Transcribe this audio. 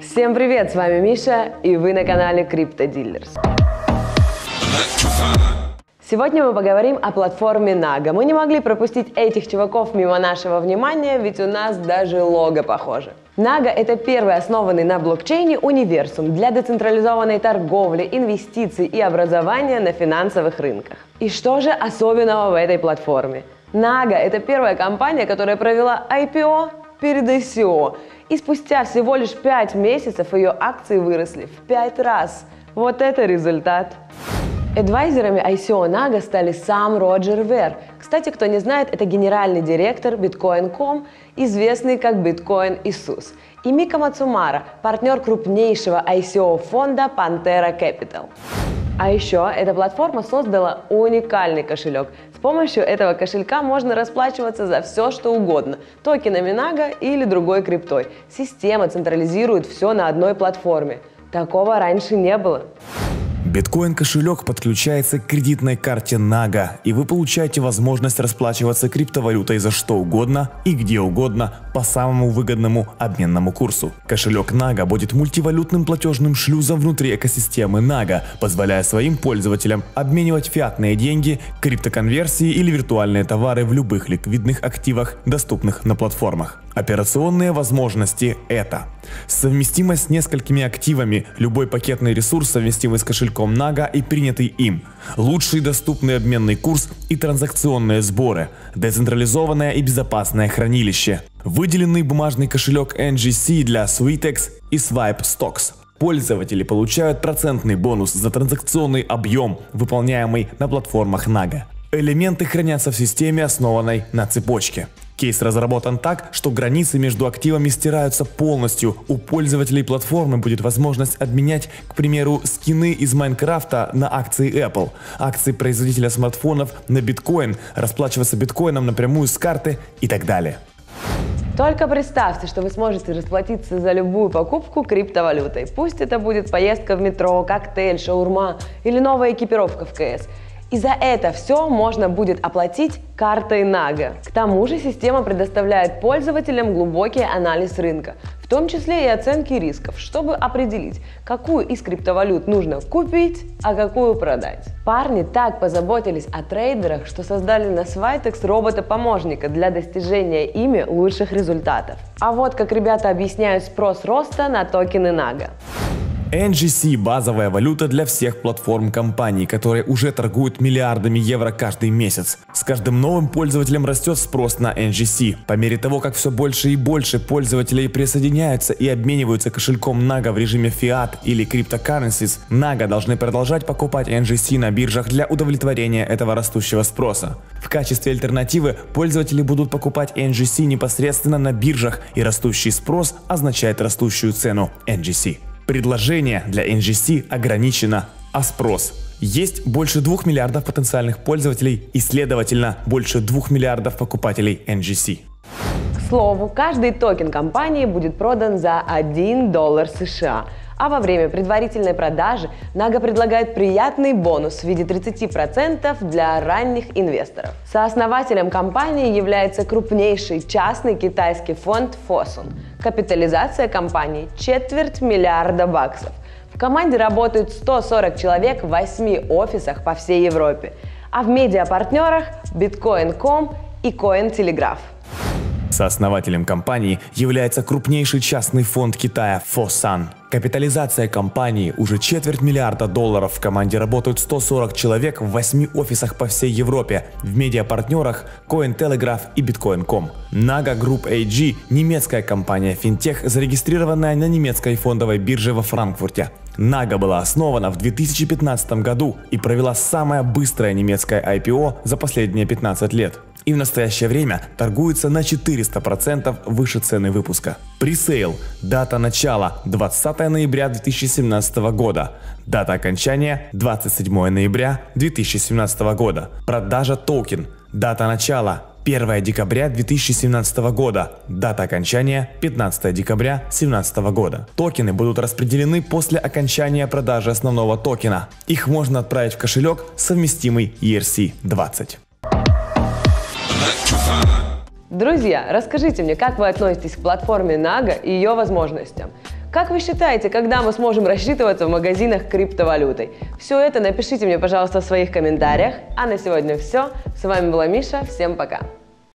Всем привет, с вами Миша, и вы на канале Crypto Dealers. Сегодня мы поговорим о платформе Naga. Мы не могли пропустить этих чуваков мимо нашего внимания, ведь у нас даже лого похоже. Naga – это первый основанный на блокчейне универсум для децентрализованной торговли, инвестиций и образования на финансовых рынках. И что же особенного в этой платформе? Naga – это первая компания, которая провела IPO перед ICO. И спустя всего лишь 5 месяцев ее акции выросли в 5 раз. Вот это результат. Адвайзерами ICO Naga стали сам Роджер Вер. Кстати, кто не знает, это генеральный директор Bitcoin.com, известный как Bitcoin Иисус. И Мика Мацумара, партнер крупнейшего ICO фонда Pantera Capital. А еще эта платформа создала уникальный кошелек. С помощью этого кошелька можно расплачиваться за все, что угодно. Токенами Нага или другой криптой. Система централизирует все на одной платформе. Такого раньше не было. Биткоин кошелек подключается к кредитной карте Naga, и вы получаете возможность расплачиваться криптовалютой за что угодно и где угодно по самому выгодному обменному курсу. Кошелек Naga будет мультивалютным платежным шлюзом внутри экосистемы Naga, позволяя своим пользователям обменивать фиатные деньги, криптоконверсии или виртуальные товары в любых ликвидных активах, доступных на платформах. Операционные возможности – это совместимость с несколькими активами, любой пакетный ресурс совместимый с кошельком Naga и принятый им, лучший доступный обменный курс и транзакционные сборы, децентрализованное и безопасное хранилище, выделенный бумажный кошелек NGC для Sweetex и Swipe Stocks. Пользователи получают процентный бонус за транзакционный объем, выполняемый на платформах Naga. Элементы хранятся в системе, основанной на цепочке. Кейс разработан так, что границы между активами стираются полностью. У пользователей платформы будет возможность обменять, к примеру, скины из Майнкрафта на акции Apple, акции производителя смартфонов на биткоин, расплачиваться биткоином напрямую с карты и так далее. Только представьте, что вы сможете расплатиться за любую покупку криптовалютой. Пусть это будет поездка в метро, коктейль, шаурма или новая экипировка в КС. И за это все можно будет оплатить картой Нага. К тому же система предоставляет пользователям глубокий анализ рынка, в том числе и оценки рисков, чтобы определить, какую из криптовалют нужно купить, а какую продать. Парни так позаботились о трейдерах, что создали на Switex робота-помощника для достижения ими лучших результатов. А вот как ребята объясняют спрос роста на токены Нага. NGC – базовая валюта для всех платформ компаний, которые уже торгуют миллиардами евро каждый месяц. С каждым новым пользователем растет спрос на NGC. По мере того, как все больше и больше пользователей присоединяются и обмениваются кошельком Naga в режиме Fiat или Cryptocurrencies, Naga должны продолжать покупать NGC на биржах для удовлетворения этого растущего спроса. В качестве альтернативы пользователи будут покупать NGC непосредственно на биржах, и растущий спрос означает растущую цену NGC. Предложение для NGC ограничено, а спрос? Есть больше 2 миллиардов потенциальных пользователей и, следовательно, больше 2 миллиардов покупателей NGC. К слову, каждый токен компании будет продан за 1 доллар США – а во время предварительной продажи Нага предлагает приятный бонус в виде 30% для ранних инвесторов. Сооснователем компании является крупнейший частный китайский фонд Fosun. Капитализация компании – четверть миллиарда баксов. В команде работают 140 человек в 8 офисах по всей Европе. А в медиапартнерах – Bitcoin.com и Cointelegraph. Сооснователем компании является крупнейший частный фонд Китая Fosun. Капитализация компании уже четверть миллиарда долларов. В команде работают 140 человек в 8 офисах по всей Европе. В медиапартнерах Cointelegraph и Bitcoin.com. Naga Group AG – немецкая компания финтех, зарегистрированная на немецкой фондовой бирже во Франкфурте. Naga была основана в 2015 году и провела самое быстрое немецкое IPO за последние 15 лет и в настоящее время торгуется на 400% выше цены выпуска. Пресейл. Дата начала 20 ноября 2017 года. Дата окончания 27 ноября 2017 года. Продажа токен. Дата начала 1 декабря 2017 года. Дата окончания 15 декабря 2017 года. Токены будут распределены после окончания продажи основного токена. Их можно отправить в кошелек, совместимый ERC-20. Друзья, расскажите мне, как вы относитесь к платформе Naga и ее возможностям? Как вы считаете, когда мы сможем рассчитываться в магазинах криптовалютой? Все это напишите мне, пожалуйста, в своих комментариях. А на сегодня все. С вами была Миша. Всем пока.